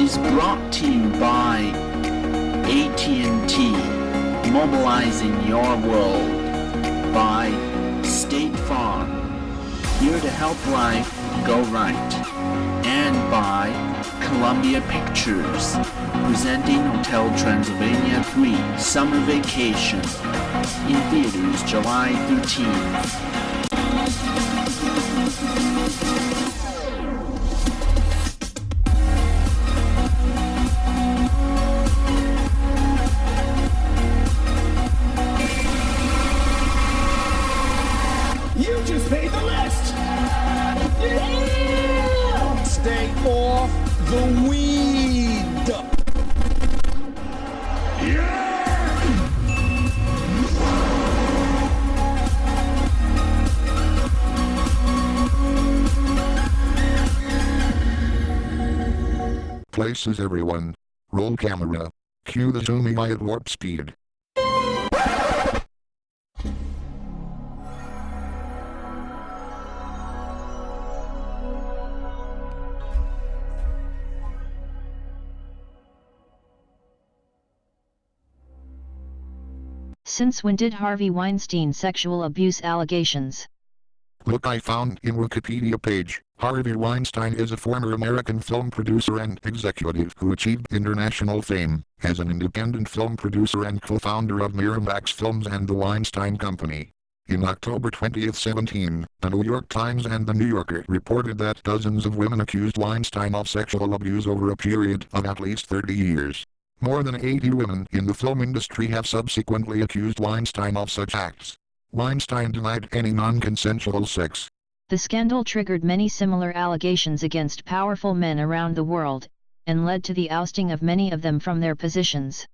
is brought to you by AT&T, mobilizing your world. By State Farm, here to help life go right. And by Columbia Pictures, presenting Hotel Transylvania 3 Summer Vacation in theaters July 13th. The weed! Places everyone. Roll camera. Cue the zooming eye at warp speed. Since when did Harvey Weinstein sexual abuse allegations? Look I found in Wikipedia page. Harvey Weinstein is a former American film producer and executive who achieved international fame as an independent film producer and co-founder of Miramax Films and the Weinstein Company. In October 2017, the New York Times and the New Yorker reported that dozens of women accused Weinstein of sexual abuse over a period of at least 30 years. More than 80 women in the film industry have subsequently accused Weinstein of such acts. Weinstein denied any non-consensual sex. The scandal triggered many similar allegations against powerful men around the world, and led to the ousting of many of them from their positions.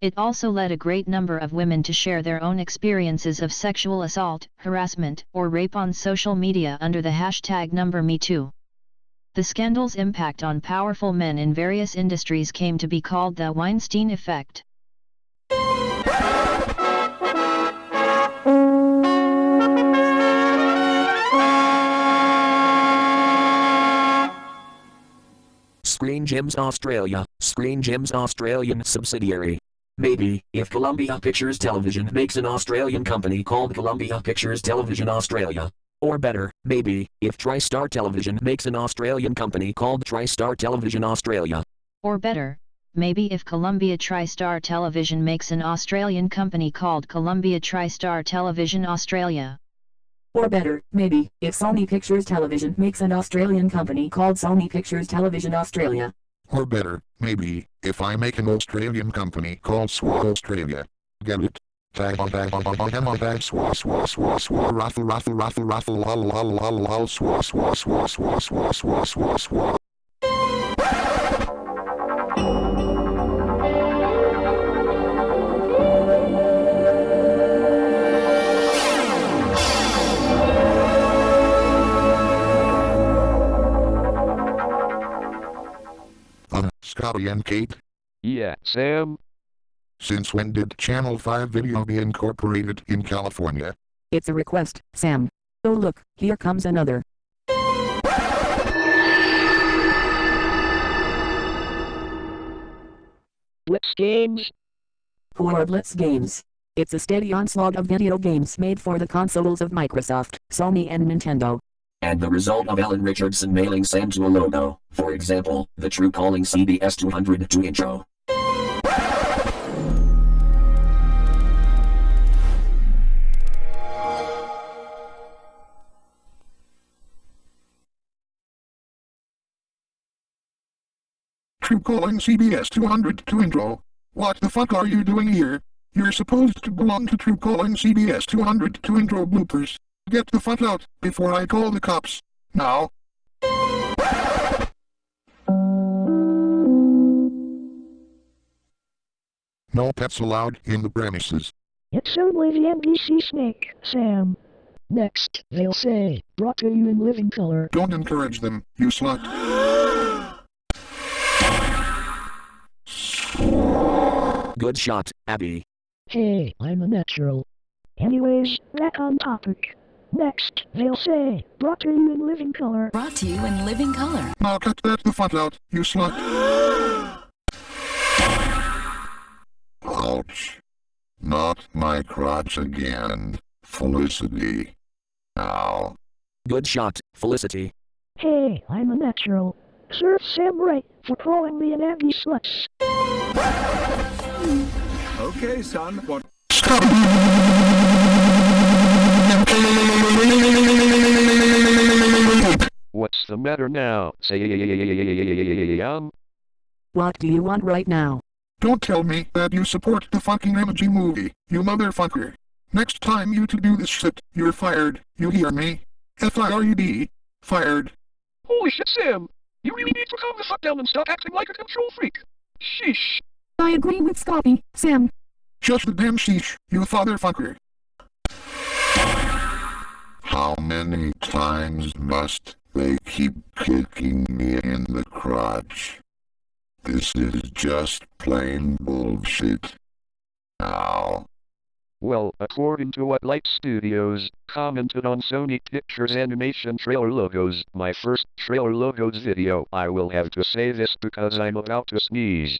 It also led a great number of women to share their own experiences of sexual assault, harassment, or rape on social media under the hashtag number MeToo. The scandal's impact on powerful men in various industries came to be called the Weinstein effect. Screen Gems Australia, Screen Gems Australian subsidiary. Maybe, if Columbia Pictures Television makes an Australian company called Columbia Pictures Television Australia. Or better, maybe, if TriStar Television makes an Australian company called TriStar Television Australia. Or better, maybe if Columbia TriStar Television makes an Australian company called Columbia TriStar Television Australia. Or better, maybe, if Sony Pictures Television makes an Australian company called Sony Pictures Television Australia. Or better, maybe, if I make an Australian company called SWA Australia. Get it? Tag on tag on on hem on tag swa swa swa swa raffle raffle raffle raffle lol lol lol lol swa swa swa swa swa swa swa swa Scotty and Kate, Yeah, Sam? Since when did Channel 5 Video be incorporated in California? It's a request, Sam. Oh look, here comes another. Blitz Games? Who are Blitz Games? It's a steady onslaught of video games made for the consoles of Microsoft, Sony and Nintendo. And the result of Alan Richardson mailing Sam to a logo, for example, the True Calling CBS 202 intro. True calling CBS 202 intro. What the fuck are you doing here? You're supposed to belong to True calling CBS 202 intro bloopers. Get the fuck out before I call the cops. Now. No pets allowed in the premises. It's only the NBC snake, Sam. Next, they'll say, brought to you in living color. Don't encourage them, you slut. Good shot, Abby. Hey, I'm a natural. Anyways, back on topic. Next, they'll say, brought to you in living color. Brought to you in living color. Now cut that the fuck out, you slut. Ouch. Not my crotch again, Felicity. Ow. Good shot, Felicity. Hey, I'm a natural. Serve Sam right for calling me an Abby slut. Okay, son. What? What's the matter now? Sam? What do you want right now? Don't tell me that you support the fucking emoji movie, you motherfucker. Next time you to do this shit, you're fired. You hear me? F-I-R-E-D. Fired. Holy shit, Sam! You really need to calm the fuck down and stop acting like a control freak. Sheesh. I agree with Scotty, Sam. Just the damn sheesh, you fatherfucker. How many times must they keep kicking me in the crotch? This is just plain bullshit. Ow. Well, according to what Light Studios commented on Sony Pictures animation trailer logos, my first trailer logos video, I will have to say this because I'm about to sneeze.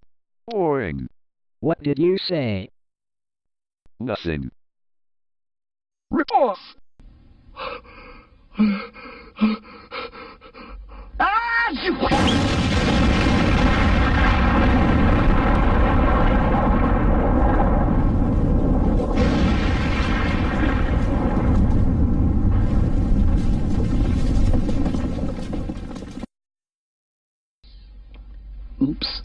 Boring. What did you say? Nothing. Rip off! Ah, Oops.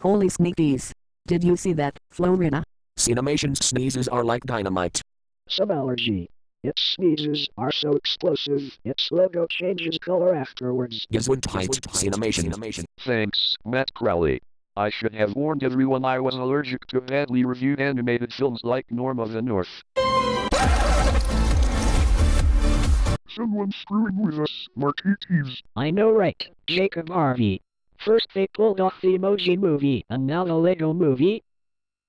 Holy sneakies. Did you see that, Florina? Cinemation's sneezes are like dynamite. Some allergy. Its sneezes are so explosive, its logo changes color afterwards. Gesundheit, Cinemation. Thanks, Matt Crowley. I should have warned everyone I was allergic to badly reviewed animated films like Norm of the North. Someone's screwing with us, Martee Teves. I know right, Jacob Harvey. First they pulled off the Emoji Movie, and now the Lego Movie.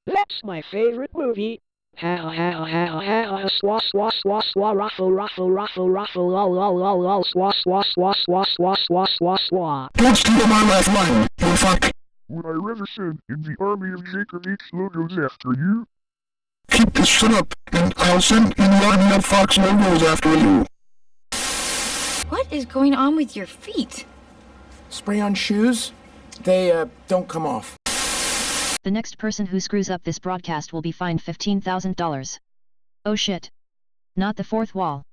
That's my favorite movie. Ha ha ha ha ha swa swa swa swa ruffle ruffle ruffle ruffle lol lol lol lol swa swa swa swa swa swa swa swa. Don't steal my last line, you fuck. Would I rather send in the army of Jacob H. logos after you? Keep this shit up, and I'll send in the army of Fox logos after you. What is going on with your feet? Spray on shoes? They, uh, don't come off. The next person who screws up this broadcast will be fined $15,000. Oh shit. Not the fourth wall.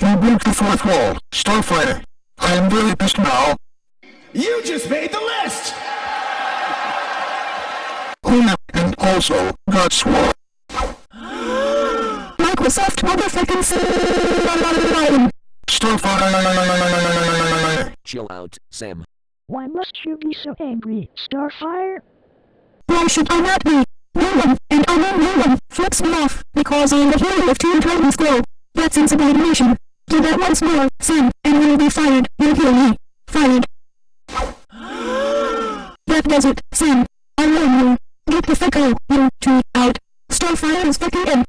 You broke the fourth wall, Starfighter. I am very pissed now. You just made the list! Una, and also, got swore. Microsoft motherfucking s- Starfighter. Chill out, Sam. Why must you be so angry, Starfire? Why should I not be? No one, and I mean no one, flips me off, because I'm the hero of Teen Titans Go. That's insubordination. Do that once more, Sam, and you'll be fired. You'll hear me? Fired. that does it, Sam. I warn you. Get the fuck out, you two, out. Starfire is fucking in.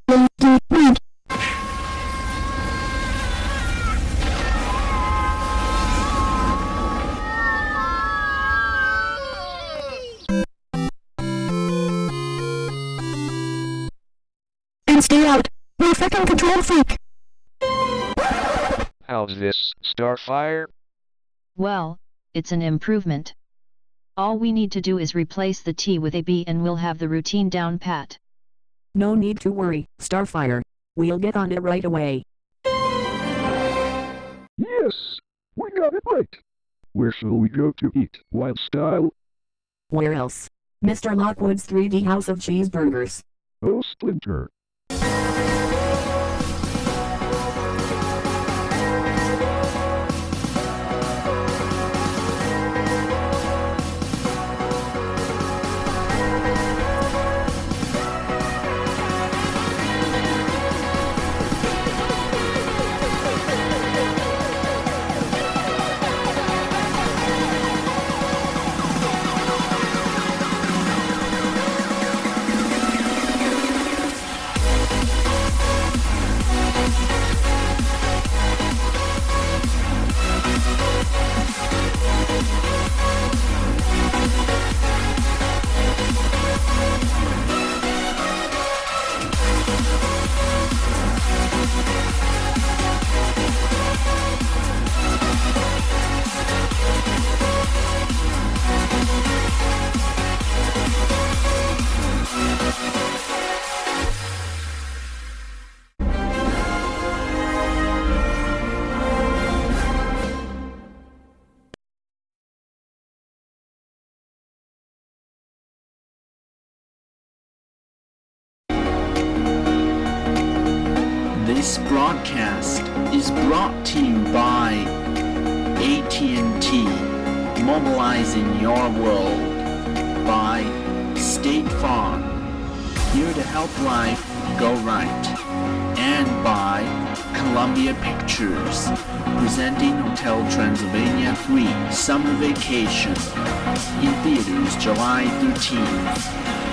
And stay out. You fucking control freak. How's this, Starfire? Well, it's an improvement. All we need to do is replace the T with a B and we'll have the routine down pat. No need to worry, Starfire. We'll get on it right away. Yes, we got it right. Where shall we go to eat, Wyldstyle? Where else? Mr. Lockwood's 3D House of Cheeseburgers. Oh, Splinter. Broadcast is brought to you by AT&T, mobilizing your world by State Farm, here to help life go right, and by Columbia Pictures, presenting Hotel Transylvania 3 Summer Vacation in theaters July 13th.